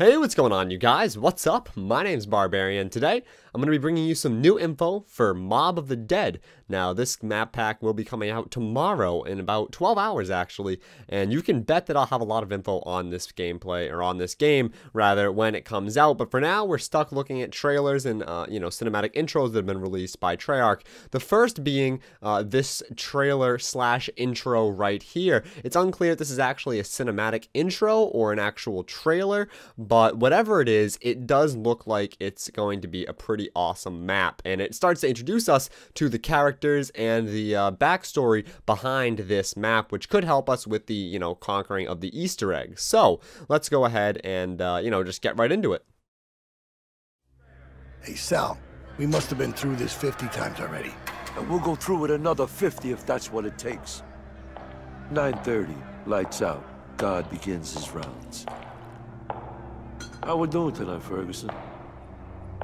Hey, what's going on, you guys? What's up? My name's Barbarian. Today, I'm going to be bringing you some new info for Mob of the Dead. Now, this map pack will be coming out tomorrow in about 12 hours, actually, and you can bet that I'll have a lot of info on this gameplay, or on this game, rather, when it comes out. But for now, we're stuck looking at trailers and, uh, you know, cinematic intros that have been released by Treyarch. The first being uh, this trailer slash intro right here. It's unclear if this is actually a cinematic intro or an actual trailer, but whatever it is, it does look like it's going to be a pretty awesome map. And it starts to introduce us to the characters and the uh, backstory behind this map, which could help us with the, you know, conquering of the Easter egg. So let's go ahead and, uh, you know, just get right into it. Hey, Sal, we must have been through this 50 times already. And we'll go through it another 50 if that's what it takes. 9.30, lights out. God begins his rounds. How we doing tonight, Ferguson?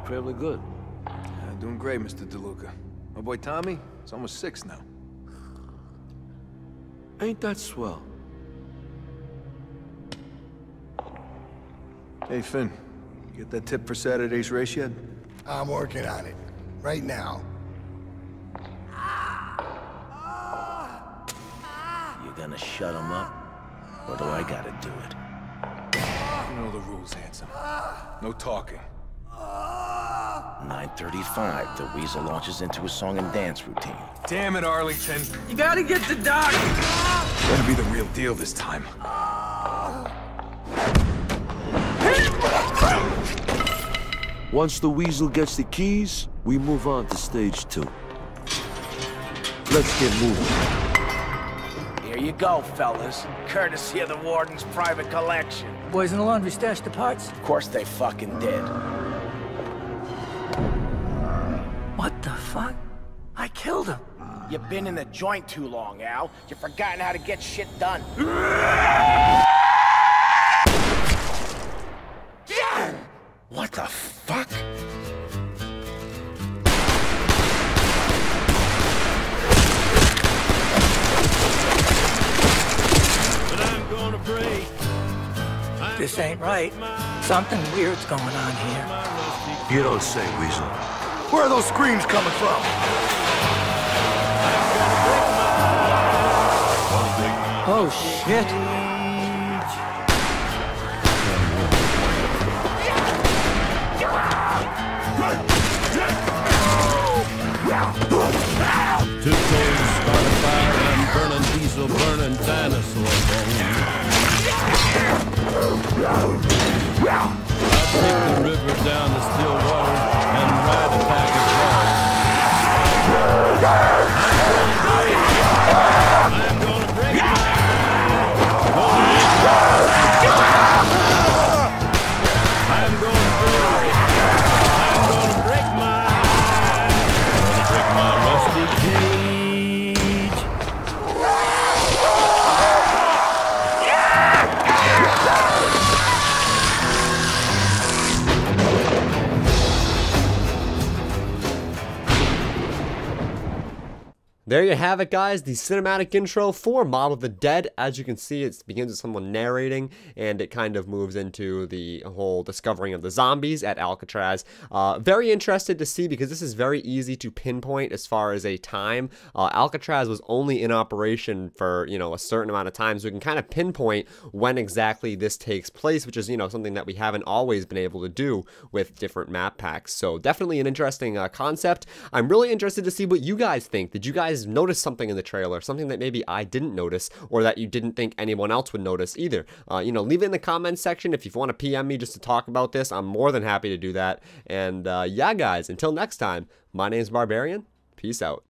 Family good? Yeah, doing great, Mr. DeLuca. My boy Tommy, it's almost six now. Ain't that swell? Hey, Finn, you get that tip for Saturday's race yet? I'm working on it. Right now. You gonna shut him up? Or do I gotta do it? You know the rules, handsome. No talking. 9.35, the Weasel launches into a song and dance routine. Damn it, Arlington. You gotta get the doc! Better be the real deal this time. Once the Weasel gets the keys, we move on to stage two. Let's get moving. Here you go, fellas. Courtesy of the Warden's private collection. Boys in the laundry stashed the parts? Of course they fucking did. What the fuck? I killed him. You've been in the joint too long, Al. You've forgotten how to get shit done. This ain't right. Something weird's going on here. You don't say, Weasel. Where are those screams coming from? Oh, shit. Two There you have it, guys. The cinematic intro for Mob of the Dead. As you can see, it begins with someone narrating, and it kind of moves into the whole discovering of the zombies at Alcatraz. Uh, very interested to see because this is very easy to pinpoint as far as a time. Uh, Alcatraz was only in operation for you know a certain amount of time, so we can kind of pinpoint when exactly this takes place, which is you know something that we haven't always been able to do with different map packs. So definitely an interesting uh, concept. I'm really interested to see what you guys think. Did you guys notice something in the trailer, something that maybe I didn't notice, or that you didn't think anyone else would notice either? Uh, you know, leave it in the comments section if you want to PM me just to talk about this. I'm more than happy to do that. And uh, yeah, guys, until next time, my name is Barbarian. Peace out.